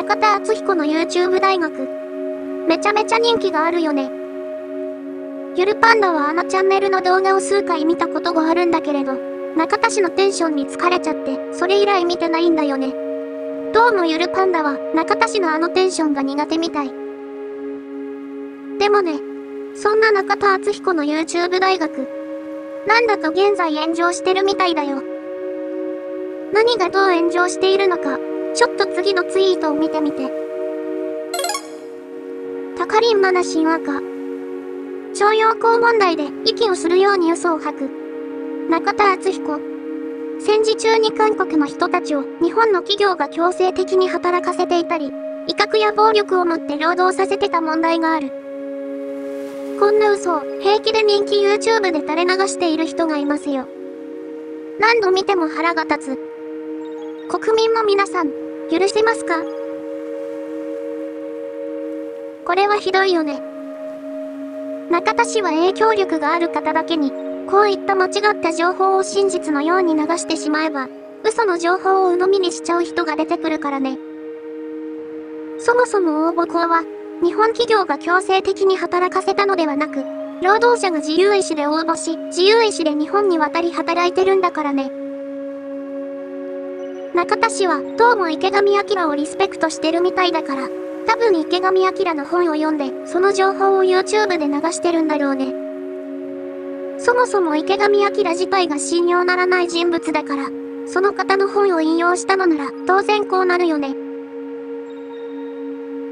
中田敦彦の YouTube 大学。めちゃめちゃ人気があるよね。ゆるパンダはあのチャンネルの動画を数回見たことがあるんだけれど、中田氏のテンションに疲れちゃって、それ以来見てないんだよね。どうもゆるパンダは中田氏のあのテンションが苦手みたい。でもね、そんな中田敦彦の YouTube 大学、なんだと現在炎上してるみたいだよ。何がどう炎上しているのか、ちょっと次のツイートを見てみて。タカリンマナ神話か。徴用工問題で息をするように嘘を吐く。中田敦彦。戦時中に韓国の人たちを日本の企業が強制的に働かせていたり、威嚇や暴力をもって労働させてた問題がある。こんな嘘を平気で人気 YouTube で垂れ流している人がいますよ。何度見ても腹が立つ。国民の皆さん、許せますか？これはひどいよね。中田氏は影響力がある方だけに、こういった間違った情報を真実のように流してしまえば、嘘の情報を鵜呑みにしちゃう人が出てくるからね。そもそも応募校は、日本企業が強制的に働かせたのではなく、労働者が自由意志で応募し、自由意志で日本に渡り働いてるんだからね。中田氏はどうも池上彰をリスペクトしてるみたいだから、多分池上彰の本を読んで、その情報を YouTube で流してるんだろうね。そもそも池上彰自体が信用ならない人物だから、その方の本を引用したのなら当然こうなるよね。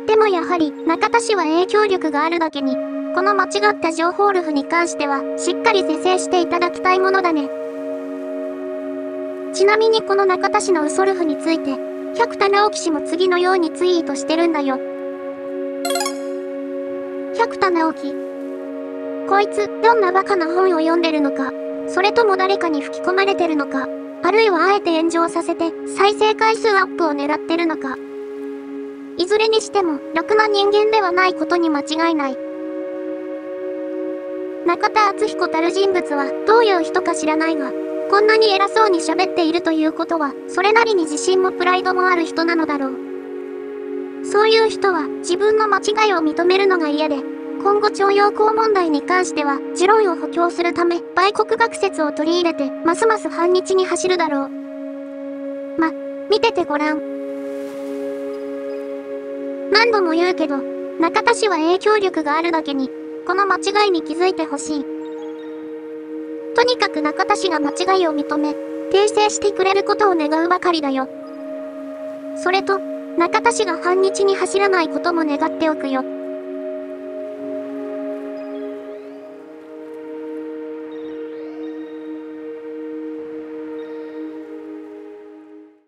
でもやはり中田氏は影響力があるだけに、この間違った情報ルフに関してはしっかり是正していただきたいものだね。ちなみにこの中田氏のウソルフについて、百田直樹氏も次のようにツイートしてるんだよ。百田直樹。こいつ、どんなバカな本を読んでるのか、それとも誰かに吹き込まれてるのか、あるいはあえて炎上させて、再生回数アップを狙ってるのか。いずれにしても、ろくな人間ではないことに間違いない。中田敦彦たる人物は、どういう人か知らないが、こんなに偉そうに喋っているということは、それなりに自信もプライドもある人なのだろう。そういう人は自分の間違いを認めるのが嫌で、今後徴用工問題に関しては、持論を補強するため、売国学説を取り入れて、ますます反日に走るだろう。ま、見ててごらん。何度も言うけど、中田氏は影響力があるだけに、この間違いに気づいてほしい。とにかく中田氏が間違いを認め、訂正してくれることを願うばかりだよ。それと、中田氏が反日に走らないことも願っておくよ。